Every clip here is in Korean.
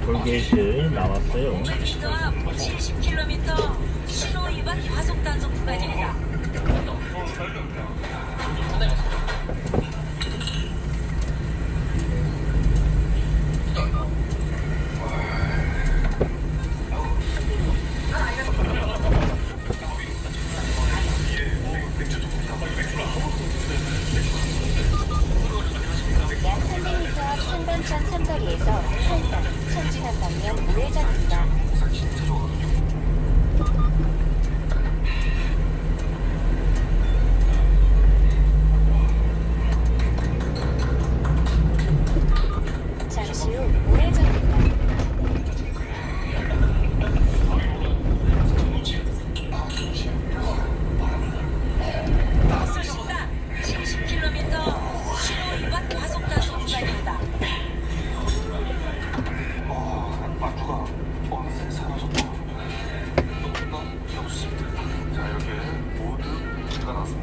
돌게이트 나왔어요. 70km 신호 위반 과속 단속 구간입니다. 3거리에서 8번 천진한 방면 우회전입니다.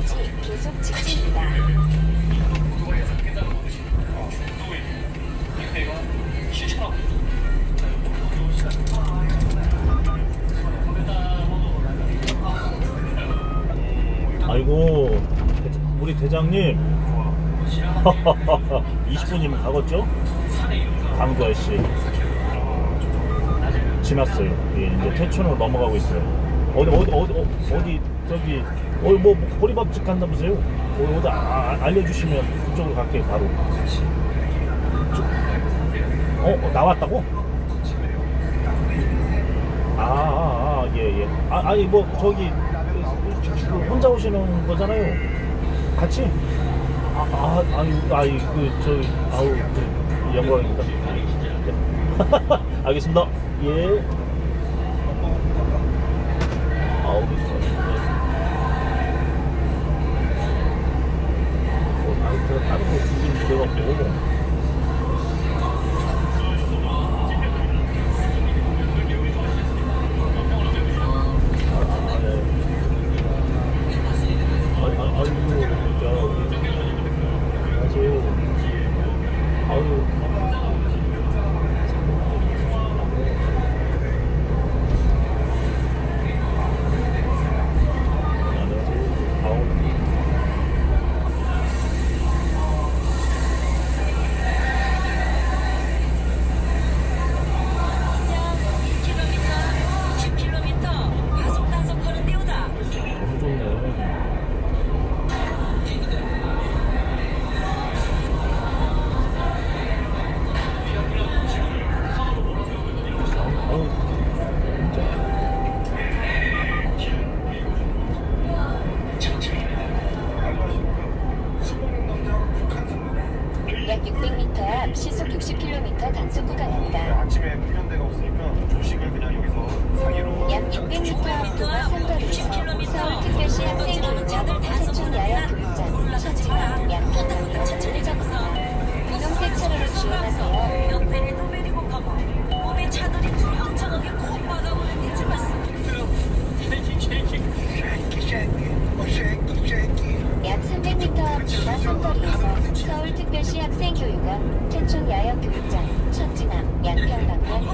시작까지 계속 직진입니다. 아이고 우리 대장님 20분이면 가겠죠? 강구 아씨 지났어요 예, 이제 태촌으로 넘어가고 있어요 어디 어디 어디 어, 어디 저기 어디 뭐, 뭐 보리밥집 간다면서요? 어디, 어디 아, 알려주시면 그쪽으로 갈게요 바로. 저, 어, 어 나왔다고? 아예 아, 예, 예. 아, 니뭐 저기 혼자 오시는 거잖아요. 같이? 아 아니 아니 그저 아우 그 영광입니다. 예. 알겠습니다. 예. 단속구 갑니다. 네, 아침에 훈련대가 없으니까 조식을 그냥 여기서 상의로 약 600m와 상가로서 서울특별시 학생교육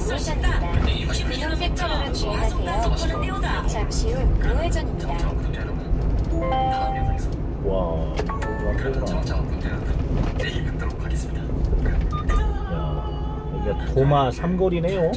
시작합니다. 이동 섹터를 주행하세요. 잠시 후 우회전입니다. 와, 정말. 야, 이게 도마 삼거리네요.